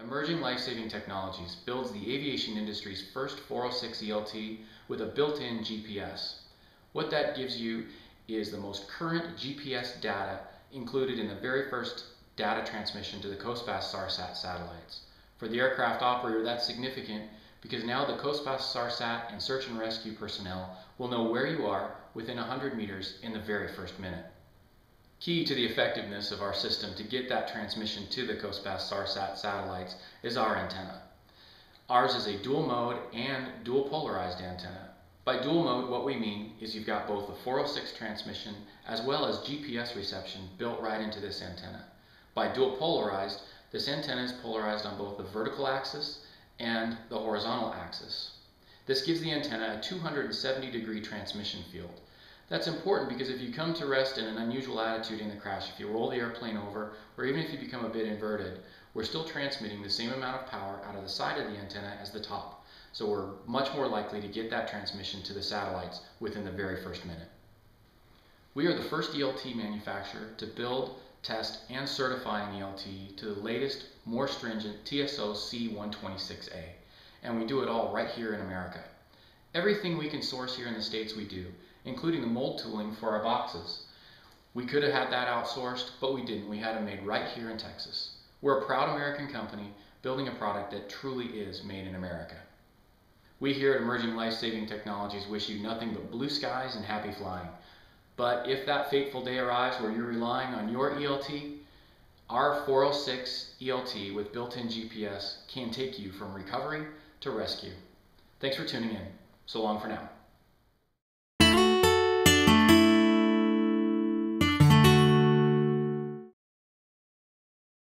Emerging Life-Saving Technologies builds the aviation industry's first 406 ELT with a built-in GPS. What that gives you is the most current GPS data included in the very first data transmission to the COSPAS SARSAT satellites. For the aircraft operator, that's significant because now the COSPAS SARSAT and search and rescue personnel will know where you are within 100 meters in the very first minute. Key to the effectiveness of our system to get that transmission to the COSPAS SARSAT satellites is our antenna. Ours is a dual mode and dual polarized antenna. By dual mode, what we mean is you've got both the 406 transmission as well as GPS reception built right into this antenna. By dual polarized, this antenna is polarized on both the vertical axis and the horizontal axis. This gives the antenna a 270 degree transmission field. That's important because if you come to rest in an unusual attitude in the crash, if you roll the airplane over, or even if you become a bit inverted, we're still transmitting the same amount of power out of the side of the antenna as the top. So we're much more likely to get that transmission to the satellites within the very first minute. We are the first ELT manufacturer to build, test, and certify an ELT to the latest, more stringent TSO C126A. And we do it all right here in America. Everything we can source here in the States we do, including the mold tooling for our boxes. We could have had that outsourced, but we didn't. We had it made right here in Texas. We're a proud American company building a product that truly is made in America. We here at Emerging Life Saving Technologies wish you nothing but blue skies and happy flying. But if that fateful day arrives where you're relying on your ELT, our 406 ELT with built-in GPS can take you from recovery to rescue. Thanks for tuning in. So long for now.